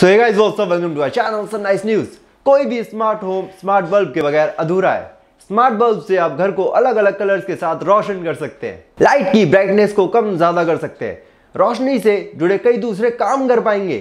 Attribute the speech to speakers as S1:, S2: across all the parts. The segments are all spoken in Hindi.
S1: So hey guys, what's up? Welcome to our channel, some nice कोई भी स्मार्ट होम स्मार्ट बल्ब के बगैर अधूरा है। स्मार्ट बल्ब से आप घर को अलग अलग कलर्स के साथ रोशन कर सकते हैं। लाइट की ब्राइटनेस को कम ज़्यादा कर सकते हैं। रोशनी से जुड़े कई दूसरे काम कर पाएँगे।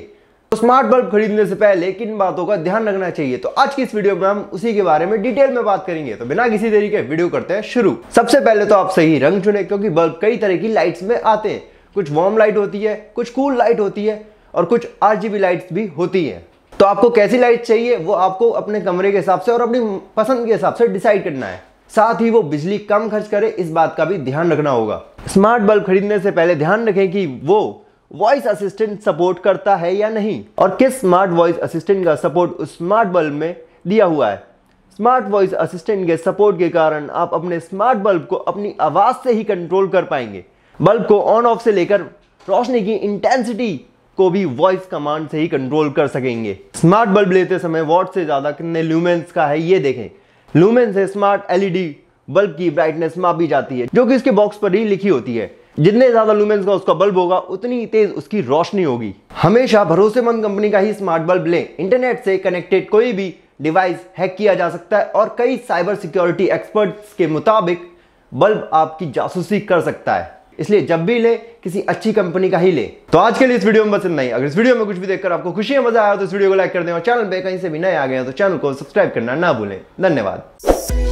S1: तो स्मार्ट बल्ब खरीदने से पहले किन बातों का ध्यान रखना चाहिए? तो आज की इस वीडियो में हम उसी के बारे में डिटेल में बात करेंगे। तो बिना किसी देरी के वीडियो करते हैं शुरू। सबसे पहले तो आप सही रंग चुने, क्योंकि बल्ब कई तरह की लाइट्स में आते हैं। कुछ वार्म लाइट होती है, कुछ कूल लाइट होती है। और कुछ आरजीबी लाइट्स भी होती हैं। तो आपको कैसी लाइट चाहिए, वो आपको अपने कमरे के हिसाब से और अपनी पसंद के हिसाब से डिसाइड करना है। साथ ही वो बिजली कम खर्च करे, इस बात का भी ध्यान रखना होगा। स्मार्ट बल्ब खरीदने से पहले ध्यान रखें कि वो वॉइस असिस्टेंट सपोर्ट करता है या नहीं और किस स्मार्ट वॉइस असिस्टेंट का सपोर्ट उस स्मार्ट बल्ब में दिया हुआ है। स्मार्ट वॉइस असिस्टेंट के सपोर्ट के कारण आप अपने स्मार्ट बल्ब को अपनी आवाज़ से ही कंट्रोल कर पाएँगे। बल्ब को ऑन ऑफ़ से लेकर रोशनी की इंटेंसिटी को भी वॉइस कमांड से ही कंट्रोल कर सकेंगे। स्मार्ट बल्ब लेते समय वॉट से ज़्यादा कितने ल्यूमेंस का है, ये देखें। लूमेन से स्मार्ट एलईडी बल्ब की ब्राइटनेस मापी जाती है, जो कि इसके बॉक्स पर ही लिखी होती है। जितने ज़्यादा लूमेंस का उसका बल्ब होगा, उतनी तेज उसकी रोशनी होगी। हमेशा भरोसेमंद कंपनी का ही स्मार्ट बल्ब लें। इंटरनेट से कनेक्टेड कोई भी डिवाइस हैक किया जा सकता है और कई साइबर सिक्योरिटी एक्सपर्ट्स के मुताबिक बल्ब आपकी जासूसी कर सकता है। इसलिए जब भी ले, किसी अच्छी कंपनी का ही ले। तो आज के लिए इस वीडियो में बस नहीं ही। अगर इस वीडियो में कुछ भी देखकर आपको खुशी या मज़ा आया तो इस वीडियो को लाइक कर दें और चैनल पर कहीं से भी नए आ गए तो चैनल को सब्सक्राइब करना ना भूलें। धन्यवाद।